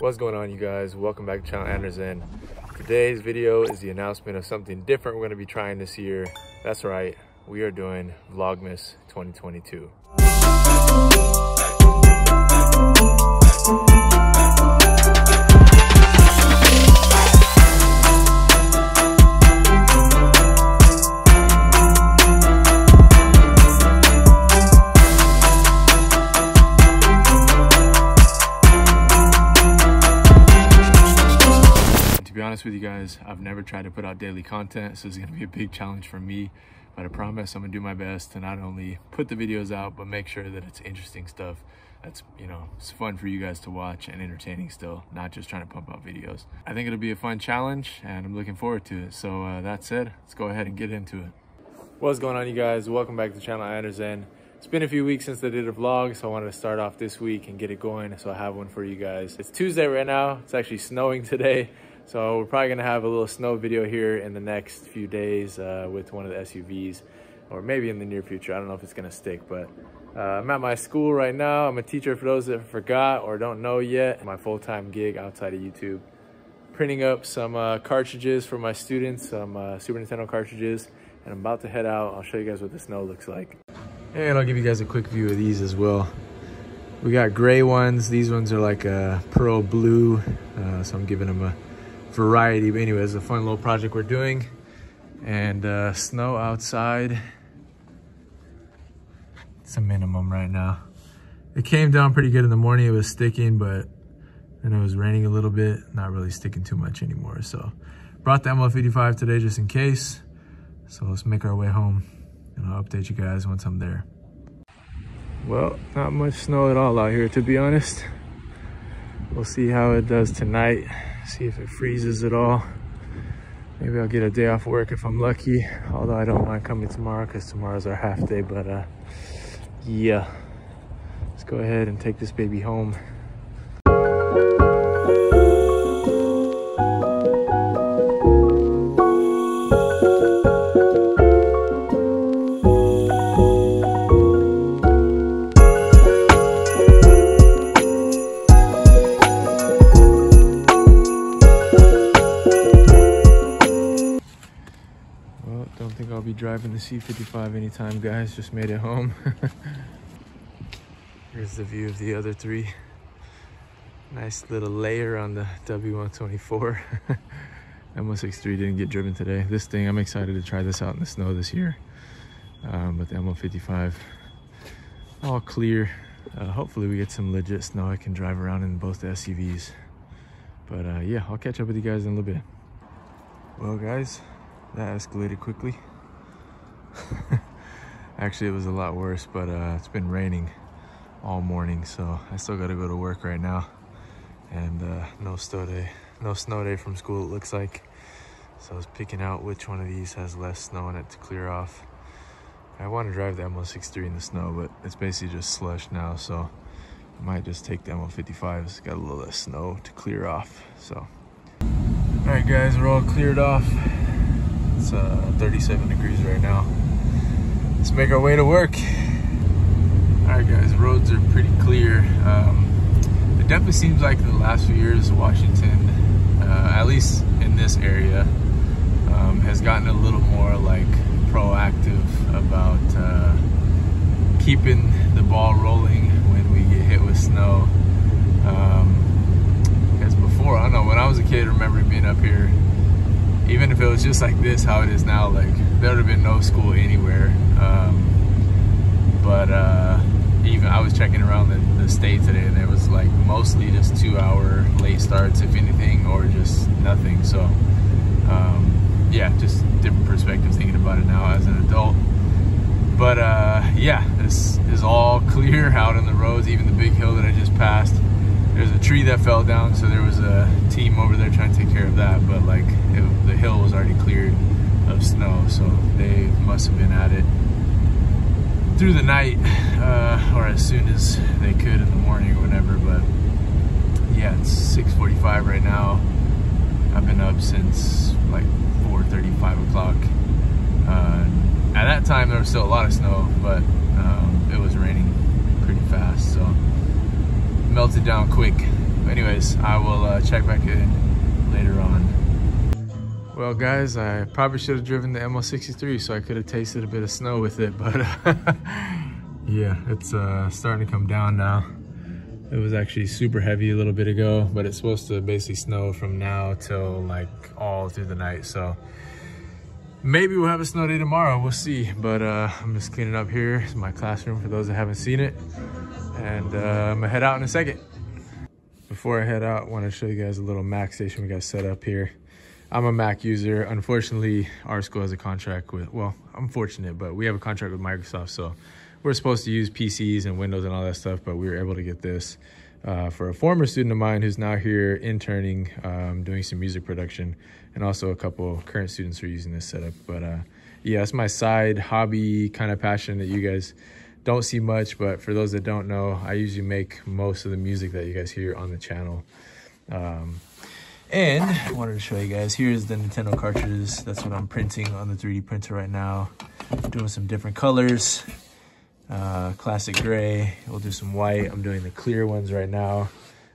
What's going on you guys? Welcome back to channel Anderzen. Today's video is the announcement of something different we're going to be trying this year. That's right, we are doing Vlogmas 2022. With you guys, I've never tried to put out daily content, so it's gonna be a big challenge for me. But I promise I'm gonna do my best to not only put the videos out, but make sure that it's interesting stuff that's, you know, it's fun for you guys to watch and entertaining still, not just trying to pump out videos. I think it'll be a fun challenge and I'm looking forward to it. So uh, that said, let's go ahead and get into it. What's going on you guys? Welcome back to the channel Anderzen. It's been a few weeks since I did a vlog, so I wanted to start off this week and get it going. So I have one for you guys. It's Tuesday right now. It's actually snowing today. So we're probably gonna have a little snow video here in the next few days uh, with one of the SUVs, or maybe in the near future. I don't know if it's gonna stick, but uh, I'm at my school right now. I'm a teacher for those that forgot or don't know yet. My full-time gig outside of YouTube. Printing up some uh, cartridges for my students, some uh, Super Nintendo cartridges, and I'm about to head out. I'll show you guys what the snow looks like. And I'll give you guys a quick view of these as well. We got gray ones. These ones are like a pearl blue, uh, so I'm giving them a variety. But anyways, a fun little project we're doing. And uh, snow outside. It's a minimum right now. It came down pretty good in the morning. It was sticking, but then it was raining a little bit. Not really sticking too much anymore. So brought the ML55 today just in case. So let's make our way home and I'll update you guys once I'm there. Well, not much snow at all out here, to be honest. We'll see how it does tonight see if it freezes at all. Maybe I'll get a day off work if I'm lucky, although I don't mind coming tomorrow because tomorrow's our half day, but uh, yeah. Let's go ahead and take this baby home. The C55 anytime, guys. Just made it home. Here's the view of the other three. Nice little layer on the W124. ML63 didn't get driven today. This thing, I'm excited to try this out in the snow this year. Um, but the ML55, all clear. Uh, hopefully we get some legit snow I can drive around in both the SUVs. But uh, yeah, I'll catch up with you guys in a little bit. Well guys, that escalated quickly. Actually, it was a lot worse, but uh, it's been raining all morning, so I still got to go to work right now. And uh, no snow day, no snow day from school, it looks like. So I was picking out which one of these has less snow in it to clear off. I want to drive the ML63 in the snow, but it's basically just slush now, so I might just take the ML55. It's got a little less snow to clear off, so. All right, guys, we're all cleared off. It's uh, 37 degrees right now. Let's make our way to work. All right, guys, roads are pretty clear. Um, it definitely seems like in the last few years, Washington, uh, at least in this area, um, has gotten a little more like proactive about uh, keeping the ball rolling when we get hit with snow. Um, before, I don't know, when I was a kid, I remember being up here even if it was just like this, how it is now, like there would have been no school anywhere. Um, but uh, even I was checking around the, the, state today, and there was like mostly just two-hour late starts, if anything, or just nothing. So um, yeah, just different perspective thinking about it now as an adult. But uh, yeah, this is all clear out on the roads, even the big hill that I just passed there's a tree that fell down, so there was a team over there trying to take care of that. But like it, the hill was already cleared of snow, so they must have been at it through the night uh, or as soon as they could in the morning or whatever. But yeah, it's 6:45 right now. I've been up since like 4:30, 5 o'clock. Uh, at that time, there was still a lot of snow, but um, it was raining pretty fast, so melted down quick. anyways, I will uh, check back in later on. Well, guys, I probably should have driven the ML63 so I could have tasted a bit of snow with it, but yeah, it's uh, starting to come down now. It was actually super heavy a little bit ago, but it's supposed to basically snow from now till like all through the night. So maybe we'll have a snow day tomorrow. We'll see. But uh, I'm just cleaning up here. It's my classroom for those that haven't seen it. And uh, I'm gonna head out in a second. Before I head out, I want to show you guys a little Mac station we got set up here. I'm a Mac user. Unfortunately, our school has a contract with, well, I'm fortunate, but we have a contract with Microsoft. So we're supposed to use PCs and Windows and all that stuff, but we were able to get this uh, for a former student of mine who's now here interning, um, doing some music production, and also a couple current students are using this setup. But uh, yeah, it's my side hobby kind of passion that you guys don't see much, but for those that don't know, I usually make most of the music that you guys hear on the channel. Um, and I wanted to show you guys, here's the Nintendo cartridges. That's what I'm printing on the 3D printer right now. Doing some different colors uh, classic gray. We'll do some white. I'm doing the clear ones right now.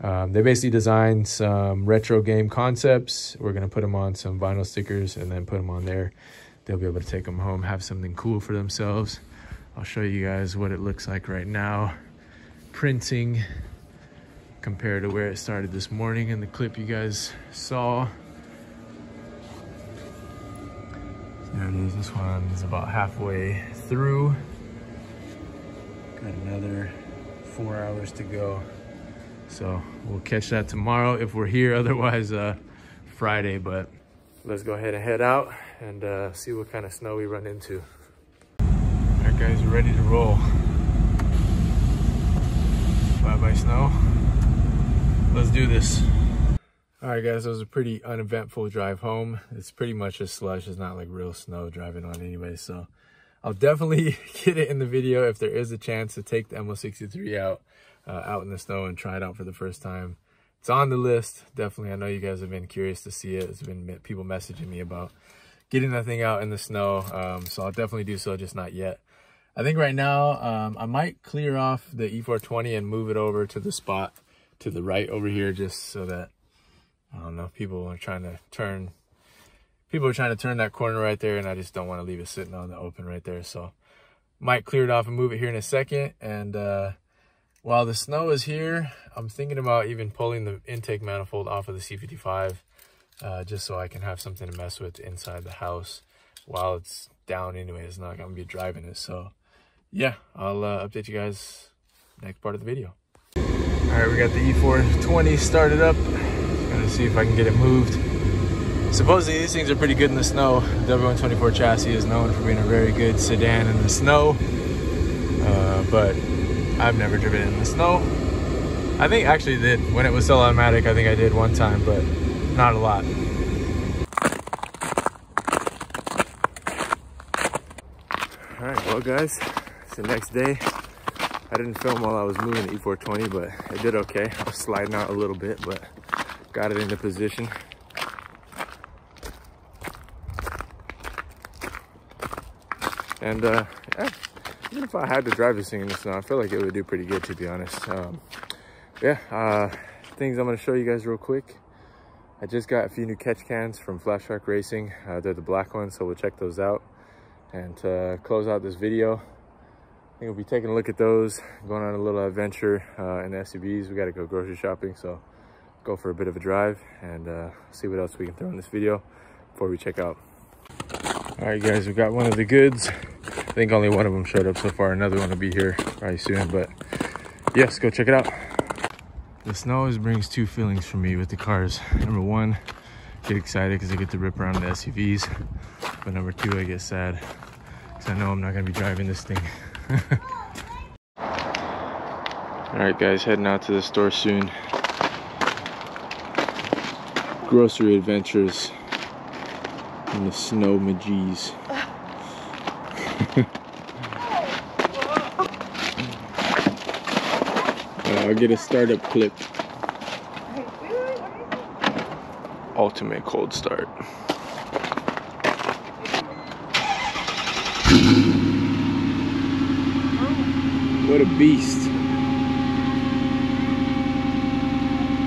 Um, they basically designed some retro game concepts. We're going to put them on some vinyl stickers and then put them on there. They'll be able to take them home, have something cool for themselves. I'll show you guys what it looks like right now. Printing compared to where it started this morning in the clip you guys saw. There it is. This one is about halfway through. Got another four hours to go. So we'll catch that tomorrow if we're here. Otherwise, uh, Friday. But let's go ahead and head out and uh, see what kind of snow we run into. All right, guys, we're ready to roll. Bye-bye snow. Let's do this. All right, guys, it was a pretty uneventful drive home. It's pretty much just slush. It's not like real snow driving on anyway, so I'll definitely get it in the video if there is a chance to take the ML63 out, uh, out in the snow and try it out for the first time. It's on the list. Definitely, I know you guys have been curious to see it. There's been people messaging me about getting that thing out in the snow. Um, so I'll definitely do so, just not yet. I think right now, um, I might clear off the E420 and move it over to the spot to the right over here, just so that, I don't know, people are trying to turn people are trying to turn that corner right there and I just don't want to leave it sitting on the open right there. So might clear it off and move it here in a second. And uh, while the snow is here, I'm thinking about even pulling the intake manifold off of the C55 uh, just so I can have something to mess with inside the house while it's down anyway. It's not going to be driving it. So yeah, I'll uh, update you guys next part of the video. All right, we got the E420 started up. Gonna see if I can get it moved. Supposedly these things are pretty good in the snow. The W124 chassis is known for being a very good sedan in the snow, uh, but I've never driven it in the snow. I think actually did when it was still automatic. I think I did one time, but not a lot. All right, well guys, the next day. I didn't film while I was moving the E420, but it did okay. I was sliding out a little bit, but got it into position. And uh, yeah, even if I had to drive this thing in the snow, I feel like it would do pretty good, to be honest. Um, yeah, uh, things I'm going to show you guys real quick. I just got a few new catch cans from Flash Shark Racing. Uh, they're the black ones, so we'll check those out. And to close out this video, think we'll be taking a look at those, going on a little adventure uh, in the SUVs. We got to go grocery shopping, so go for a bit of a drive and uh, see what else we can throw in this video before we check out. All right, guys, we got one of the goods. I think only one of them showed up so far. Another one will be here probably soon, but yes, go check it out. The snow always brings two feelings for me with the cars. Number one, get excited because I get to rip around the SUVs. But number two, I get sad because I know I'm not gonna be driving this thing. All right, guys, heading out to the store soon. Grocery adventures in the snow magees. Uh, I'll get a startup clip. Ultimate cold start. What a beast.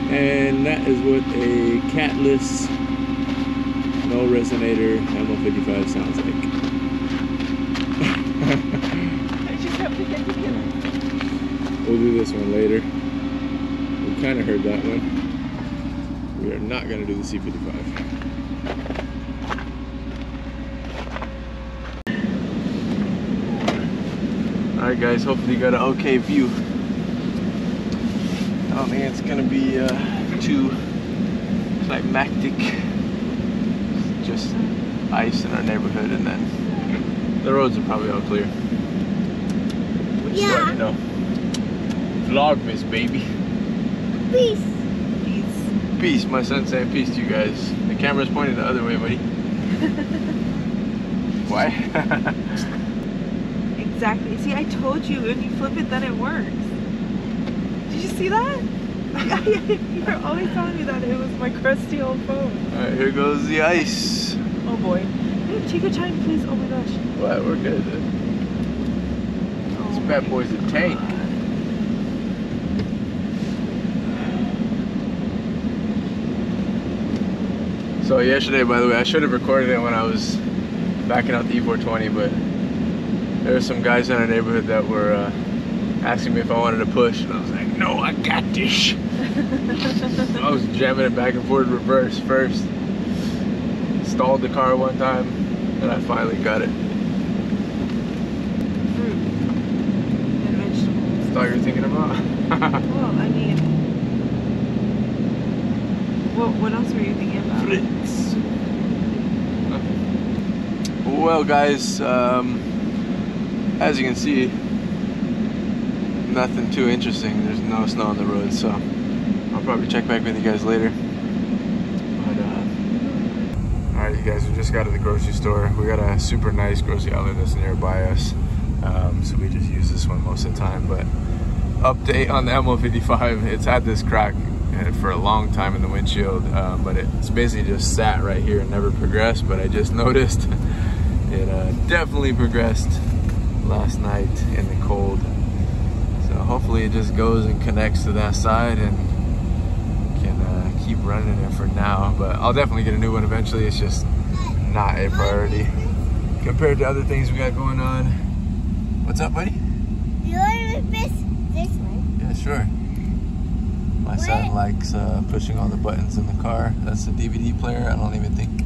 And that is what a catless, no resonator ML55 sounds like. we'll do this one later. We kind of heard that one. We are not going to do the C55. Alright guys, hopefully you got an okay view. I don't think it's gonna be uh, too climactic. Just ice in our neighborhood and then the roads are probably all clear. Which Yeah. You know. Vlogmas, baby. Peace. Peace. Peace, my son saying peace to you guys. The camera's pointing the other way, buddy. Why? Exactly. See, I told you when you flip it, then it works. Did you see that? You're always telling me that it was my crusty old phone. Alright, here goes the ice. Oh boy. Hey, Chico time, please. Oh my gosh. What? We're good. Oh This bad boy's a tank. So yesterday, by the way, I should have recorded it when I was backing out the E420, but there were some guys in our neighborhood that were uh, asking me if I wanted to push, and I was like, no, I got this. I was jamming it back and forth reverse first. Stalled the car one time, and I finally got it. Fruit and vegetables. Thought you were thinking about. Well, I mean, what what else were you thinking about? Fritz. Well, guys, um, as you can see, nothing too interesting. There's no snow on the road, so I'll probably check back with you guys later. But, uh, all right, you guys, we just got to the grocery store. We got a super nice grocery outlet that's nearby us, um, so we just use this one most of the time. But update on the ML55, it's had this crack uh, for a long time in the windshield, um, but it's basically just sat right here and never progressed. But I just noticed it uh, definitely progressed last night in the cold. So hopefully it just goes and connects to that side and can uh, keep running it for now. But I'll definitely get a new one eventually. It's just not a priority compared to other things we got going on. What's up, buddy? You want to miss this one? Yeah, sure. My son likes uh, pushing all the buttons in the car. That's the DVD player. I don't even think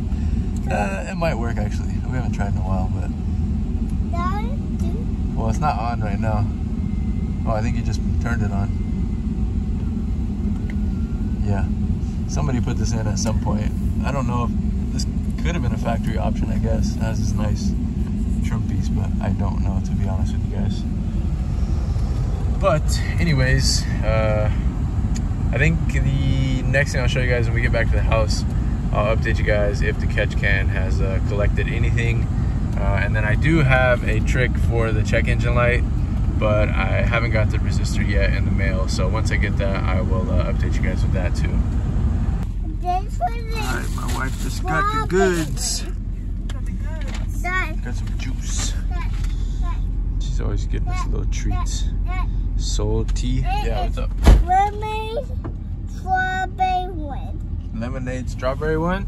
uh, it might work actually. We haven't tried in a while, but. Well, it's not on right now. Oh, I think you just turned it on. Yeah, somebody put this in at some point. I don't know if this could have been a factory option. I guess it has this nice trim piece, but I don't know to be honest with you guys. But anyways, uh, I think the next thing I'll show you guys when we get back to the house, I'll update you guys if the catch can has uh, collected anything. Uh, and then I do have a trick for the check engine light, but I haven't got the resistor yet in the mail. So once I get that, I will uh, update you guys with that too. This one is Alright, my wife just got the goods. Got the goods. Got some juice. She's always getting us little treats. Soul tea. Yeah, what's up? Lemonade, strawberry one. lemonade strawberry one.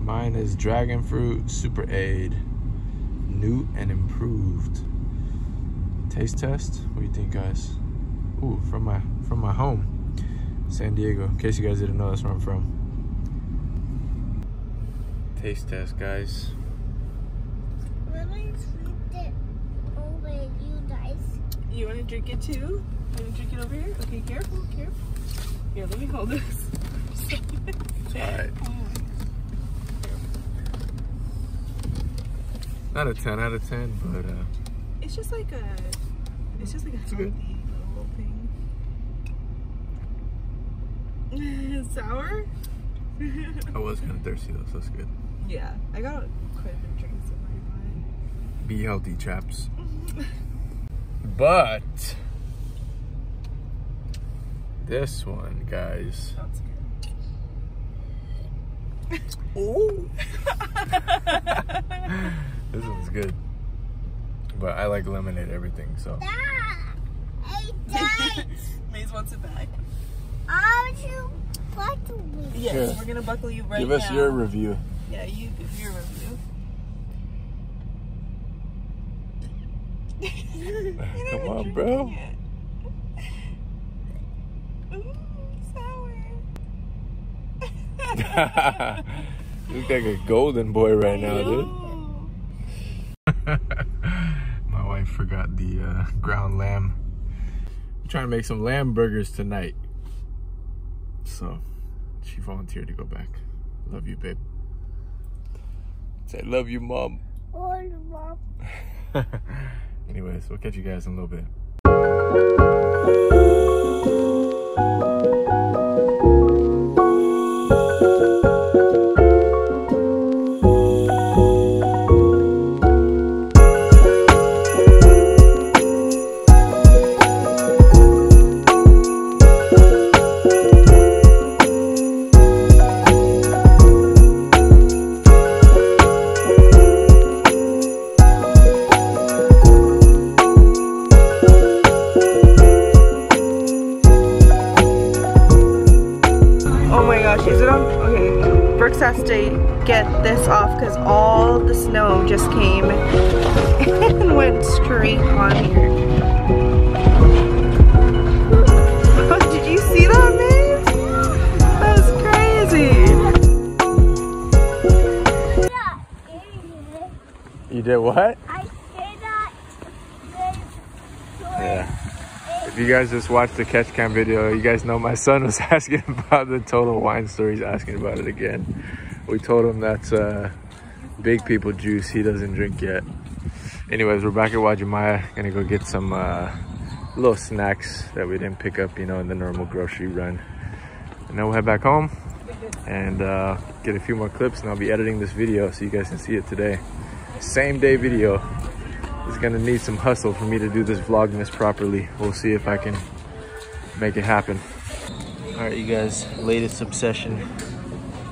Mine is dragon fruit super aid. New and improved. Taste test. What do you think guys? Ooh, from my from my home. San Diego. In case you guys didn't know that's where I'm from. Taste test guys. Lemonade sweet it over you guys. You want to drink it too? You want to drink it over here? Okay, careful, careful. Here, let me hold this. Alright. Not a 10 out of 10, but uh, It's just like a, it's just like a It's healthy little thing. Sour? I was kind of thirsty though, so that's good. yeah, I got quite a bit of drinks in my mind. Be healthy, chaps. But this one, guys. That's good. Oh. this one's good. But I like lemonade everything, so Dad, hey, Dad, Maze wants it back. are you buckle me. Yes, Here. we're gonna buckle you right Give now. Give us your review. Yeah, you give your review. Come on, bro. yet. Ooh, sour. you look like a golden boy right now, dude. My wife forgot the uh, ground lamb. I'm trying to make some lamb burgers tonight. So she volunteered to go back. Love you, babe. Say love you, mom. Oh, mom. Anyways, we'll catch you guys in a little bit. To get this off because all the snow just came and went straight on here. Did you see that, Maze? That's crazy. Yeah, idiot. You did what? I cannot say Yeah. If you guys just watched the catch can video, you guys know my son was asking about the total wine story. He's asking about it again. We told him that's uh, big people juice. He doesn't drink yet. Anyways, we're back at Uwajimaya. Gonna go get some uh, little snacks that we didn't pick up, you know, in the normal grocery run. And then we'll head back home and uh, get a few more clips and I'll be editing this video so you guys can see it today. Same day video. It's gonna need some hustle for me to do this vlogmas properly. We'll see if I can make it happen. All right, you guys, latest obsession,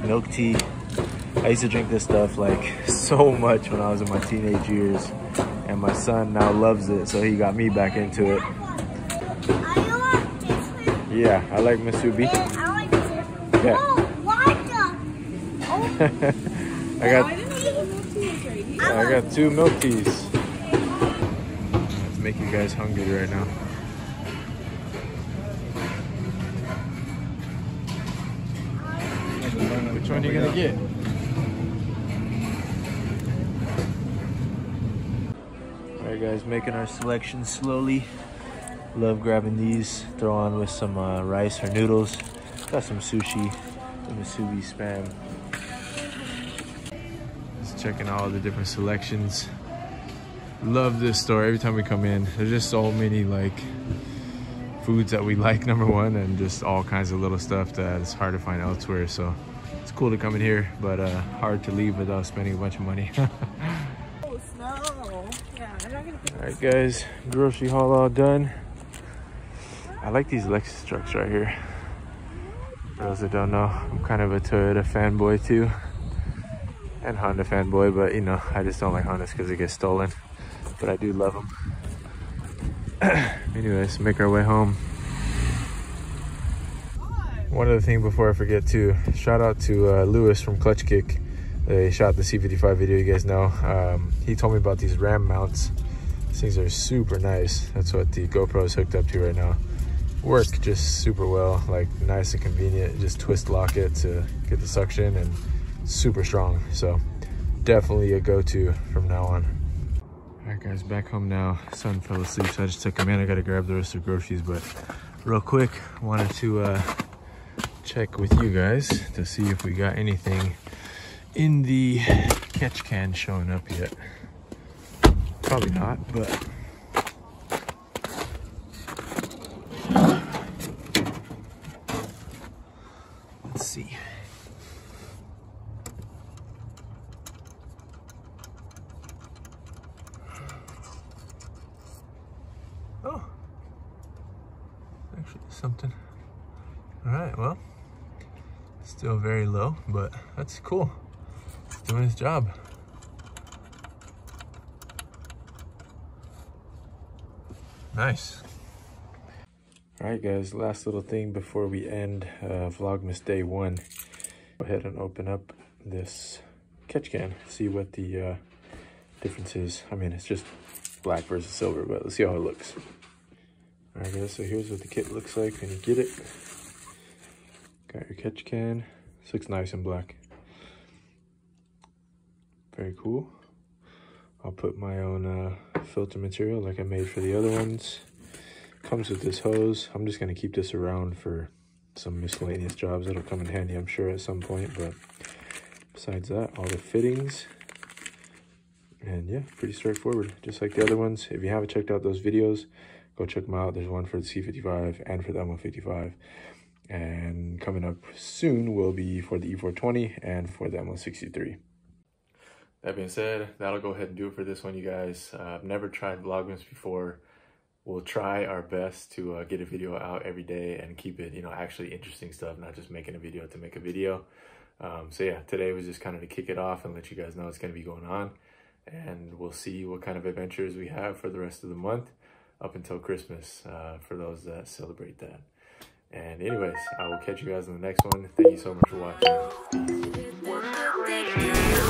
milk tea. I used to drink this stuff like so much when I was in my teenage years and my son now loves it, so he got me back into it. I want this one. Yeah, I like Musubi. I like this. Yeah. Oh, what the? Oh, I got I I got two milk teas. Let's make you guys hungry right now. Which one are you gonna get? Guys, making our selection slowly. Love grabbing these, throw on with some uh, rice or noodles. Got some sushi, the Musubi spam. Just checking all the different selections. Love this store every time we come in. There's just so many like foods that we like, number one, and just all kinds of little stuff that is hard to find elsewhere. So it's cool to come in here, but uh, hard to leave without spending a bunch of money. Oh, snow. Yeah, they're not gonna pick all right, guys, grocery haul all done. I like these Lexus trucks right here. For those that don't know, I'm kind of a Toyota fanboy too. And Honda fanboy, but you know, I just don't like Hondas because they get stolen. But I do love them. Anyways, make our way home. One other thing before I forget too, shout out to uh, Lewis from Clutch Kick. They shot the C55 video, you guys know. Um, he told me about these RAM mounts. These things are super nice. That's what the GoPro is hooked up to right now. Work just super well, like nice and convenient. Just twist lock it to get the suction and super strong. So definitely a go-to from now on. All right guys, back home now. Son fell asleep, so I just took him in. I gotta grab the rest of groceries, but real quick, wanted to uh, check with you guys to see if we got anything in the catch can showing up yet. Probably not, but let's see. Oh, actually something. All right, well, still very low, but that's cool. It's doing its job. Nice. All right, guys, last little thing before we end uh, Vlogmas day one. Go ahead and open up this catch can, see what the uh, difference is. I mean, it's just black versus silver, but let's see how it looks. All right, guys, so here's what the kit looks like when you get it. Got your catch can. This looks nice and black. Very cool. I'll put my own uh, filter material like I made for the other ones. Comes with this hose. I'm just going to keep this around for some miscellaneous jobs. That'll come in handy, I'm sure, at some point. But besides that, all the fittings. And yeah, pretty straightforward, just like the other ones. If you haven't checked out those videos, go check them out. There's one for the C55 and for the ML55. And coming up soon will be for the E420 and for the ML63. That being said, that'll go ahead and do it for this one, you guys. Uh, I've never tried Vlogmas before. We'll try our best to uh, get a video out every day and keep it, you know, actually interesting stuff, not just making a video to make a video. Um, so yeah, today was just kind of to kick it off and let you guys know what's going to be going on. And we'll see what kind of adventures we have for the rest of the month up until Christmas uh, for those that celebrate that. And anyways, I will catch you guys in the next one. Thank you so much for watching.